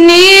need